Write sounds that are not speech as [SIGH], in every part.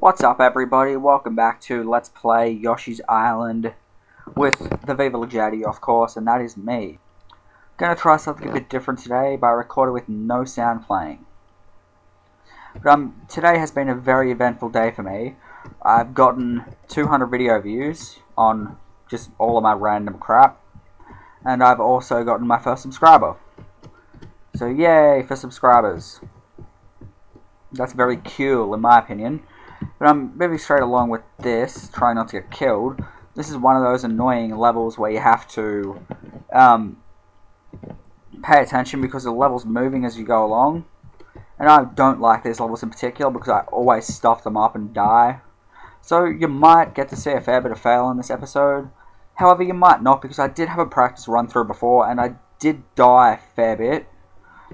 What's up everybody, welcome back to Let's Play Yoshi's Island with the Vivalajady of course, and that is me. Gonna try something a bit different today by recording with no sound playing. But, um, today has been a very eventful day for me. I've gotten 200 video views on just all of my random crap, and I've also gotten my first subscriber. So yay for subscribers. That's very cool in my opinion. But I'm moving straight along with this, trying not to get killed. This is one of those annoying levels where you have to um, pay attention because the level's moving as you go along. And I don't like these levels in particular because I always stuff them up and die. So you might get to see a fair bit of fail in this episode. However, you might not because I did have a practice run through before and I did die a fair bit.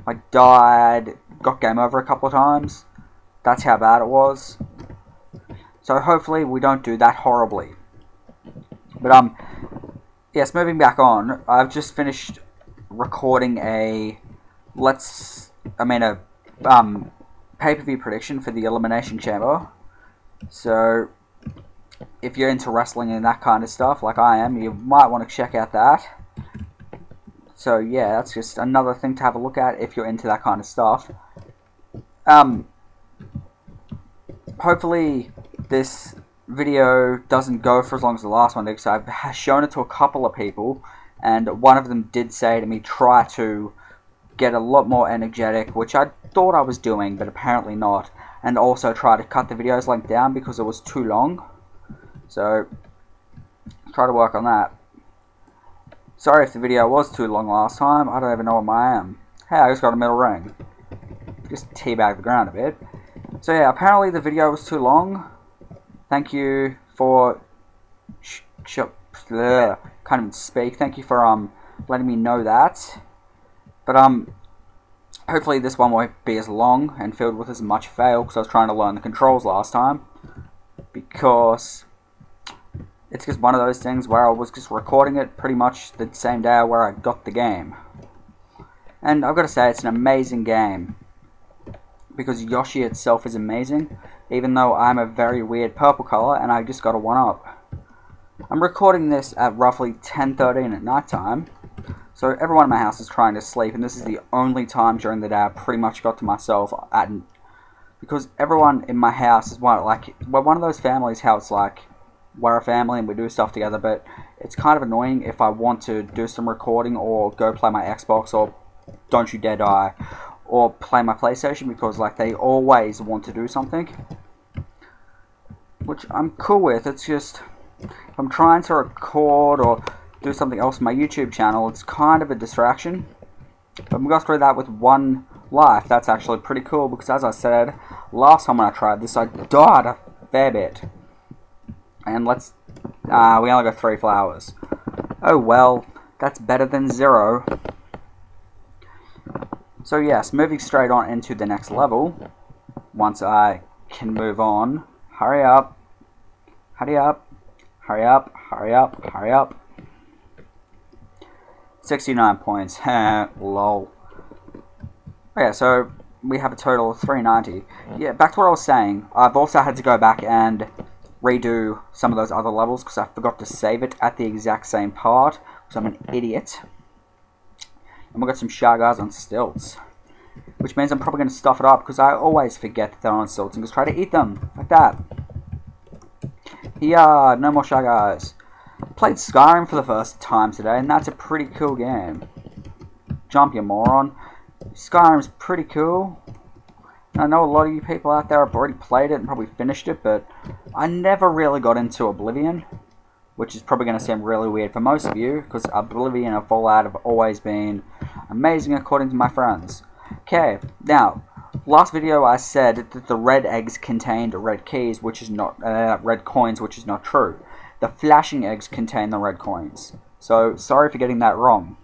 I died, got game over a couple of times. That's how bad it was. So hopefully we don't do that horribly. But um, yes, moving back on, I've just finished recording a let's, I mean a um pay-per-view prediction for the Elimination Chamber. So if you're into wrestling and that kind of stuff, like I am, you might want to check out that. So yeah, that's just another thing to have a look at if you're into that kind of stuff. Um, hopefully this video doesn't go for as long as the last one because I've shown it to a couple of people and one of them did say to me try to get a lot more energetic which I thought I was doing but apparently not and also try to cut the videos length down because it was too long. So try to work on that. Sorry if the video was too long last time I don't even know where I am. Hey I just got a middle ring. Just teabag the ground a bit. So yeah, apparently the video was too long. Thank you for sh sh bleh, speak. Thank you for um letting me know that. But um, hopefully this one won't be as long and filled with as much fail because I was trying to learn the controls last time. Because it's just one of those things where I was just recording it pretty much the same day where I got the game. And I've got to say, it's an amazing game because Yoshi itself is amazing, even though I'm a very weird purple color and I just got a 1-up. I'm recording this at roughly 10.13 at night time, so everyone in my house is trying to sleep, and this is the only time during the day I pretty much got to myself at because everyone in my house is one like we're one of those families how it's like we're a family and we do stuff together, but it's kind of annoying if I want to do some recording or go play my Xbox or Don't You Dare Die or play my PlayStation because like they always want to do something. Which I'm cool with. It's just if I'm trying to record or do something else on my YouTube channel, it's kind of a distraction. But we got through that with one life. That's actually pretty cool because as I said last time when I tried this, I died a fair bit. And let's uh, we only got three flowers. Oh well, that's better than zero. So yes, moving straight on into the next level, once I can move on, hurry up, hurry up, hurry up, hurry up, hurry up. 69 points, [LAUGHS] lol. Okay, so we have a total of 390. Yeah, back to what I was saying, I've also had to go back and redo some of those other levels because I forgot to save it at the exact same part, because I'm an idiot. And we've got some Shy on stilts. Which means I'm probably going to stuff it up because I always forget that they're on stilts and just try to eat them. Like that. Yeah, no more Shy. Played Skyrim for the first time today and that's a pretty cool game. Jump, you moron. Skyrim's pretty cool. I know a lot of you people out there have already played it and probably finished it, but I never really got into Oblivion which is probably going to seem really weird for most of you, because Oblivion and Fallout have always been amazing according to my friends. Okay, now, last video I said that the red eggs contained red keys, which is not, uh, red coins, which is not true. The flashing eggs contain the red coins. So, sorry for getting that wrong.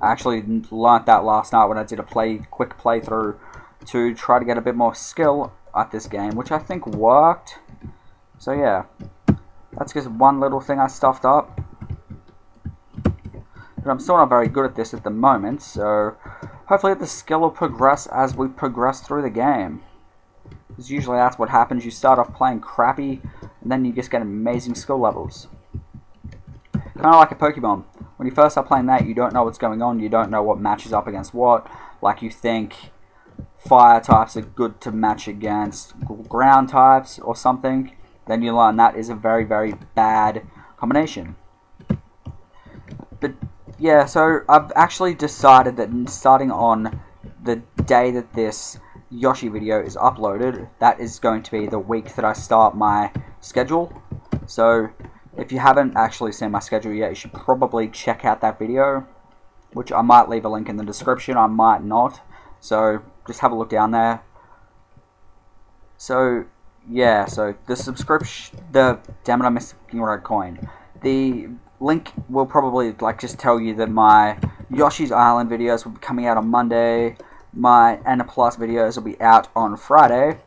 I actually learnt that last night when I did a play quick playthrough to try to get a bit more skill at this game, which I think worked. So yeah, that's just one little thing I stuffed up. But I'm still not very good at this at the moment, so hopefully the skill will progress as we progress through the game. Because usually that's what happens. You start off playing crappy, and then you just get amazing skill levels. Kind of like a Pokemon. When you first start playing that, you don't know what's going on. You don't know what matches up against what. Like you think fire types are good to match against ground types or something. Then you learn that is a very, very bad combination. But yeah, so I've actually decided that starting on the day that this Yoshi video is uploaded, that is going to be the week that I start my schedule. So if you haven't actually seen my schedule yet, you should probably check out that video, which I might leave a link in the description, I might not. So just have a look down there. So yeah, so the subscription, the damn it, I'm missing red coin. The link will probably like just tell you that my Yoshi's Island videos will be coming out on Monday. My Anna Plus videos will be out on Friday.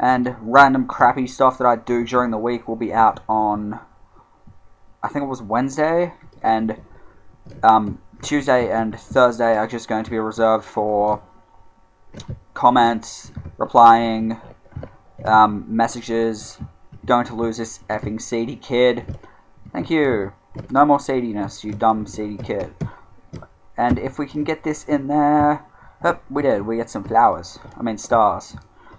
And random crappy stuff that I do during the week will be out on, I think it was Wednesday. And um, Tuesday and Thursday are just going to be reserved for comments, replying, um, messages, going to lose this effing seedy kid. Thank you. No more seediness, you dumb seedy kid. And if we can get this in there... Oh, we did. We get some flowers. I mean stars.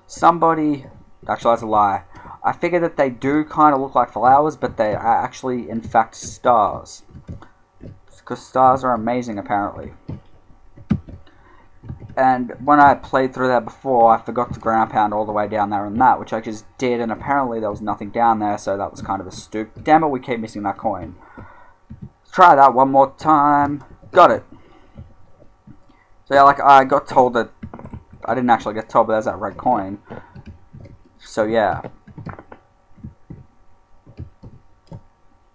Somebody... Actually, that's a lie. I figure that they do kind of look like flowers, but they are actually, in fact, stars. Because stars are amazing, apparently. And when I played through that before, I forgot to ground pound all the way down there on that, which I just did, and apparently there was nothing down there, so that was kind of a stoop. Damn it, we keep missing that coin. Let's try that one more time. Got it. So yeah, like, I got told that... I didn't actually get told, but there's that red coin. So yeah.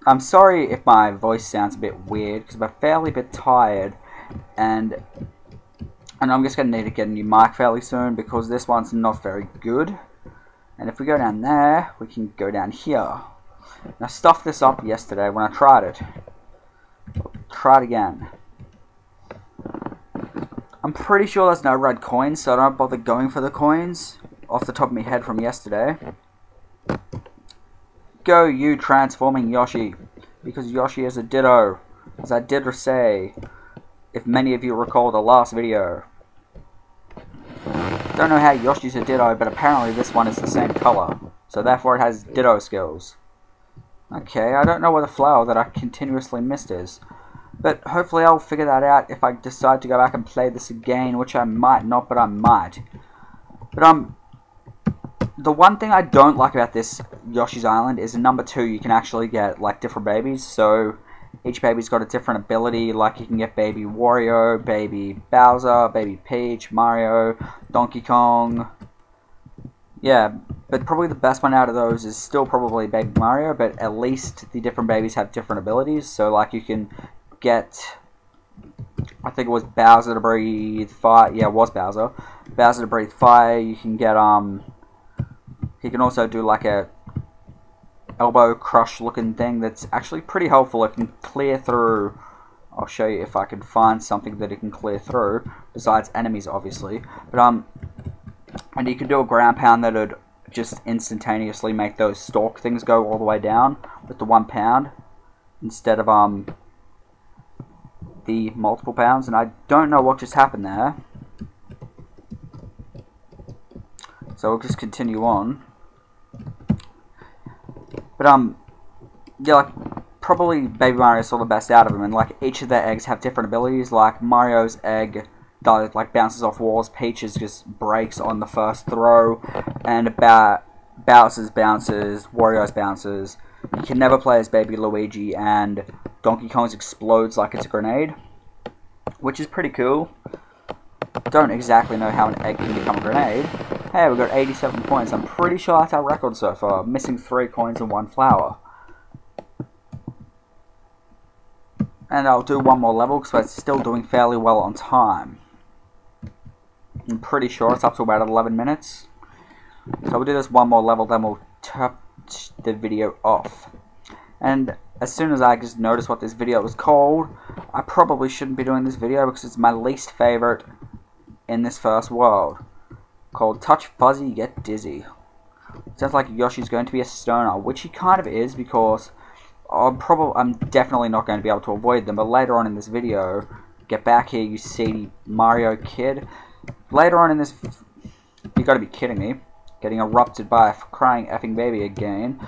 I'm sorry if my voice sounds a bit weird, because I'm fairly bit tired, and and I'm just going to need to get a new mic fairly soon because this one's not very good. And if we go down there, we can go down here. I stuffed this up yesterday when I tried it. Try it again. I'm pretty sure there's no red coins, so I don't bother going for the coins off the top of my head from yesterday. Go, you transforming Yoshi, because Yoshi is a Ditto, as I did say if many of you recall the last video. Don't know how Yoshi's a Ditto, but apparently this one is the same color, so therefore it has Ditto skills. Okay, I don't know what the flower that I continuously missed is, but hopefully I'll figure that out if I decide to go back and play this again, which I might not, but I might. But um, the one thing I don't like about this Yoshi's Island is number two you can actually get like different babies, so each baby's got a different ability, like you can get Baby Wario, Baby Bowser, Baby Peach, Mario, Donkey Kong. Yeah, but probably the best one out of those is still probably Baby Mario, but at least the different babies have different abilities. So, like, you can get, I think it was Bowser to breathe fire. Yeah, it was Bowser. Bowser to breathe fire. You can get, um, he can also do like a elbow crush looking thing that's actually pretty helpful. It can clear through. I'll show you if I can find something that it can clear through, besides enemies obviously. But um, and you can do a ground pound that would just instantaneously make those stalk things go all the way down with the one pound instead of um the multiple pounds. And I don't know what just happened there. So we'll just continue on. But um, yeah, like probably Baby Mario saw the best out of them, and like each of their eggs have different abilities. Like Mario's egg does like bounces off walls, Peach's just breaks on the first throw, and about Bowser's bounces, Wario's bounces. You can never play as Baby Luigi, and Donkey Kong's explodes like it's a grenade, which is pretty cool. Don't exactly know how an egg can become a grenade. Hey, we've got 87 points. I'm pretty sure that's our record so far. Missing 3 coins and 1 flower. And I'll do one more level because we're still doing fairly well on time. I'm pretty sure it's up to about 11 minutes. So we'll do this one more level, then we'll turn the video off. And as soon as I just noticed what this video was called, I probably shouldn't be doing this video because it's my least favorite in this first world. called Touch Fuzzy Get Dizzy. Sounds like Yoshi's going to be a stoner, which he kind of is because I'm probably I'm definitely not going to be able to avoid them. But later on in this video, get back here, you seedy Mario kid. Later on in this, you got to be kidding me. Getting erupted by a crying effing baby again.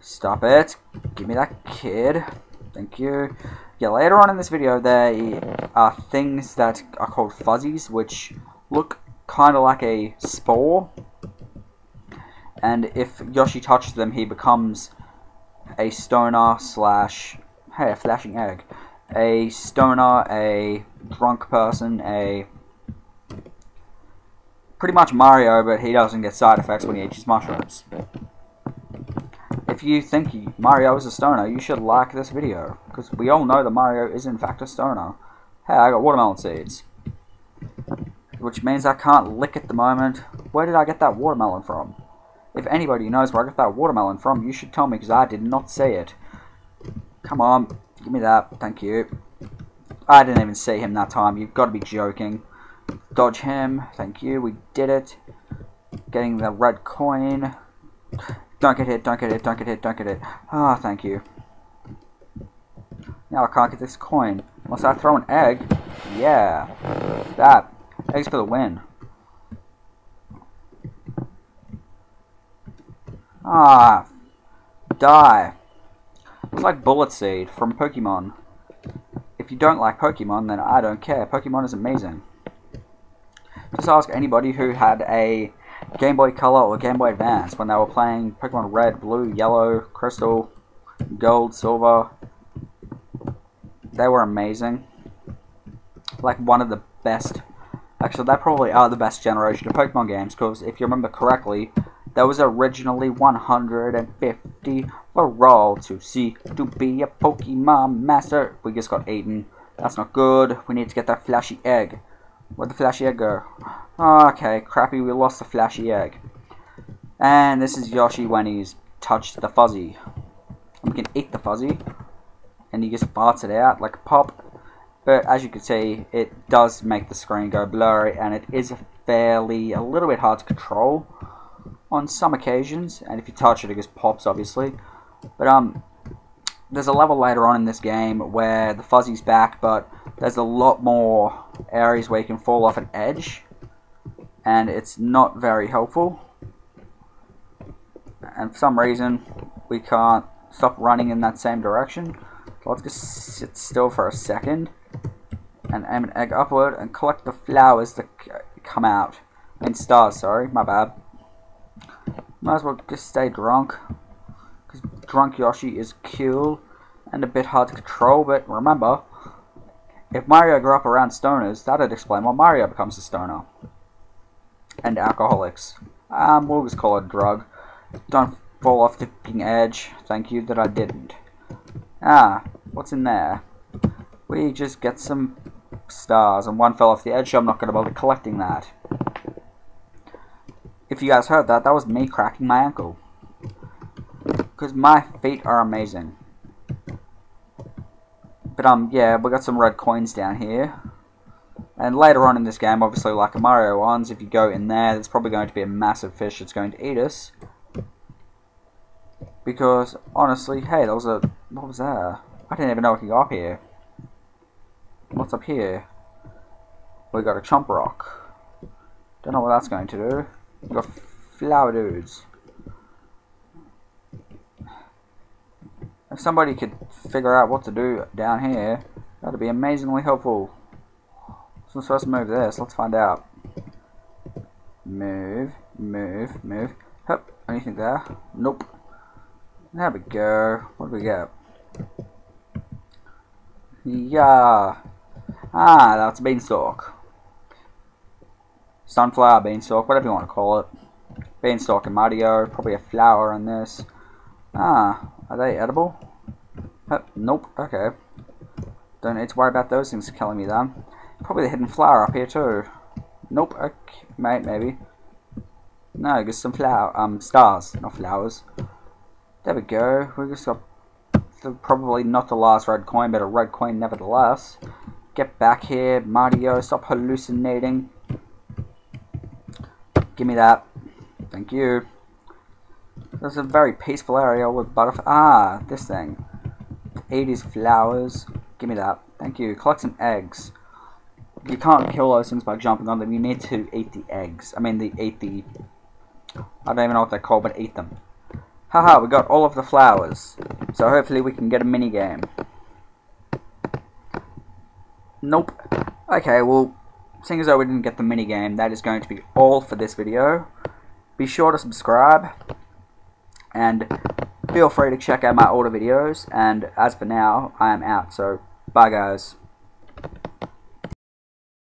Stop it. Give me that kid. Thank you. Yeah, later on in this video, there are things that are called fuzzies, which look kind of like a spore. And if Yoshi touches them, he becomes a stoner slash, hey, a flashing egg. A stoner, a drunk person, a pretty much Mario, but he doesn't get side effects when he eats his mushrooms. If you think Mario is a stoner, you should like this video, because we all know that Mario is in fact a stoner. Hey, I got watermelon seeds. Which means I can't lick at the moment. Where did I get that watermelon from? If anybody knows where I got that watermelon from, you should tell me, because I did not see it. Come on, give me that, thank you. I didn't even see him that time, you've got to be joking. Dodge him. Thank you. We did it. Getting the red coin. Don't get hit, don't get hit, don't get hit, don't get hit. Ah, oh, thank you. Now I can't get this coin. Unless I throw an egg. Yeah. That. Eggs for the win. Ah. Die. It's like Bullet Seed from Pokemon. If you don't like Pokemon, then I don't care. Pokemon is amazing. Just ask anybody who had a Game Boy Color or Game Boy Advance when they were playing Pokemon Red, Blue, Yellow, Crystal, Gold, Silver. They were amazing. Like one of the best. Actually, they probably are the best generation of Pokemon games because if you remember correctly, there was originally 150 for roll to see to be a Pokemon Master. We just got Aiden. That's not good. We need to get that flashy egg. Where'd the flashy egg go? Oh, okay, crappy, we lost the flashy egg. And this is Yoshi when he's touched the fuzzy. And we can eat the fuzzy. And he just farts it out like a pop. But as you can see, it does make the screen go blurry. And it is fairly, a little bit hard to control on some occasions. And if you touch it, it just pops, obviously. But, um, there's a level later on in this game where the fuzzy's back, but there's a lot more areas where you can fall off an edge, and it's not very helpful. And for some reason, we can't stop running in that same direction. Let's just sit still for a second, and aim an egg upward, and collect the flowers that come out. I mean stars, sorry, my bad. Might as well just stay drunk. Because drunk Yoshi is cool and a bit hard to control, but remember, if Mario grew up around stoners, that'd explain why Mario becomes a stoner. And alcoholics. Um, we'll just call it a drug. Don't fall off the edge. Thank you that I didn't. Ah, what's in there? We just get some stars, and one fell off the edge, so I'm not going to bother collecting that. If you guys heard that, that was me cracking my ankle. Because my feet are amazing. But um, yeah, we got some red coins down here. And later on in this game, obviously like a Mario ones, if you go in there, there's probably going to be a massive fish that's going to eat us. Because, honestly, hey, there was a... What was that? I didn't even know we could go up here. What's up here? We got a chomp rock. Don't know what that's going to do. We got flower dudes. If somebody could figure out what to do down here, that'd be amazingly helpful. So let's first move this, let's find out. Move, move, move. Hup, anything there? Nope. There we go. What do we get? Yeah. Ah, that's beanstalk. Sunflower, beanstalk, whatever you want to call it. Beanstalk and Mario, probably a flower in this. Ah, are they edible? Nope, okay. Don't need to worry about those things killing me then. Probably the hidden flower up here too. Nope, okay, mate, maybe. No, just some flower, um, stars, not flowers. There we go. We just got the, probably not the last red coin, but a red coin nevertheless. Get back here, Mario. Stop hallucinating. Give me that. Thank you. There's a very peaceful area with butterflies. Ah, this thing. 80s flowers. Give me that. Thank you. Collect some eggs. You can't kill those things by jumping on them. You need to eat the eggs. I mean, the eat the... I don't even know what they're called, but eat them. Haha, we got all of the flowers. So hopefully we can get a mini game. Nope. Okay, well, seeing as though we didn't get the mini game, that is going to be all for this video. Be sure to subscribe and feel free to check out my older videos. And as for now I am out. So bye guys.